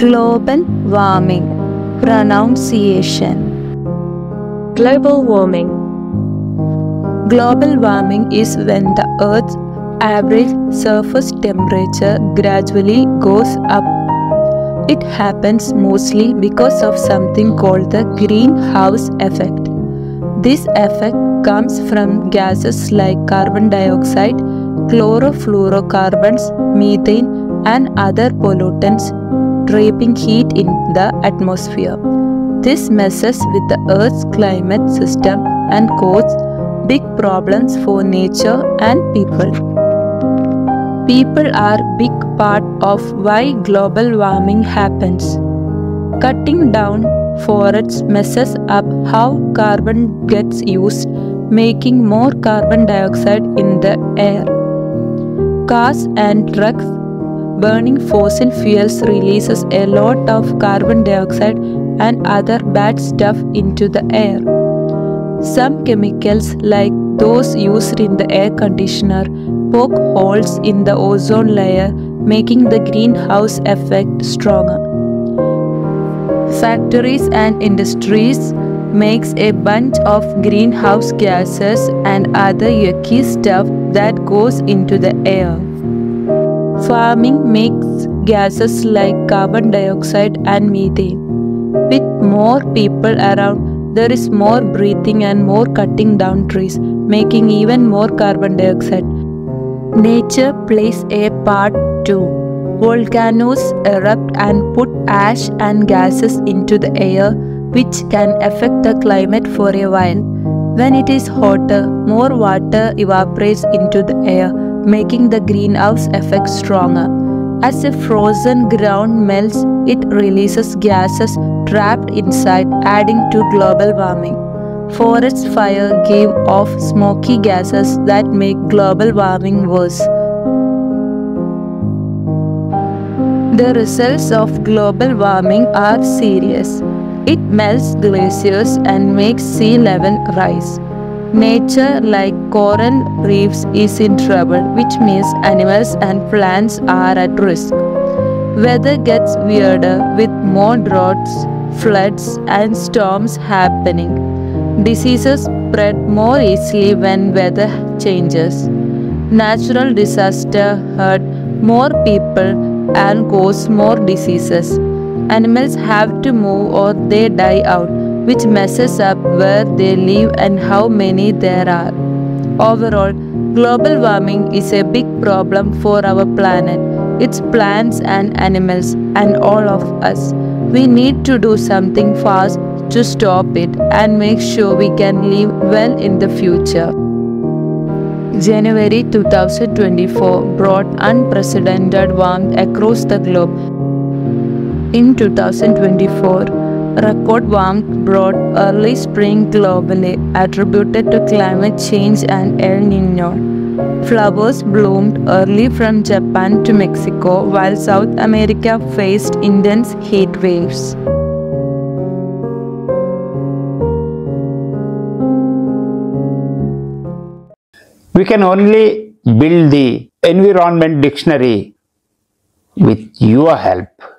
Global warming pronunciation. Global warming. Global warming is when the Earth's average surface temperature gradually goes up. It happens mostly because of something called the greenhouse effect. This effect comes from gases like carbon dioxide, chlorofluorocarbons, methane, and other pollutants trapping heat in the atmosphere. This messes with the Earth's climate system and causes big problems for nature and people. People are a big part of why global warming happens. Cutting down forests messes up how carbon gets used, making more carbon dioxide in the air. Cars and trucks burning fossil fuels releases a lot of carbon dioxide and other bad stuff into the air. Some chemicals, like those used in the air conditioner, poke holes in the ozone layer, making the greenhouse effect stronger. Factories and industries makes a bunch of greenhouse gases and other yucky stuff that goes into the air. Farming makes gases like carbon dioxide and methane. With more people around, there is more breathing and more cutting down trees, making even more carbon dioxide. Nature plays a part too. Volcanoes erupt and put ash and gases into the air, which can affect the climate for a while. When it is hotter, more water evaporates into the air, making the greenhouse effect stronger. As the frozen ground melts, it releases gases trapped inside, adding to global warming. Forest fire give off smoky gases that make global warming worse. The results of global warming are serious. It melts glaciers and makes sea level rise. Nature, like coral reefs, is in trouble, which means animals and plants are at risk. Weather gets weirder with more droughts, floods, and storms happening. Diseases spread more easily when weather changes. Natural disaster hurt more people and cause more diseases. Animals have to move or they die out, which messes up where they live and how many there are. Overall, global warming is a big problem for our planet. It's plants and animals and all of us. We need to do something fast to stop it and make sure we can live well in the future. January 2024 brought unprecedented warmth across the globe. In 2024, record warmth brought early spring globally attributed to climate change and El Nino. Flowers bloomed early from Japan to Mexico while South America faced intense heat waves. We can only build the environment dictionary with your help.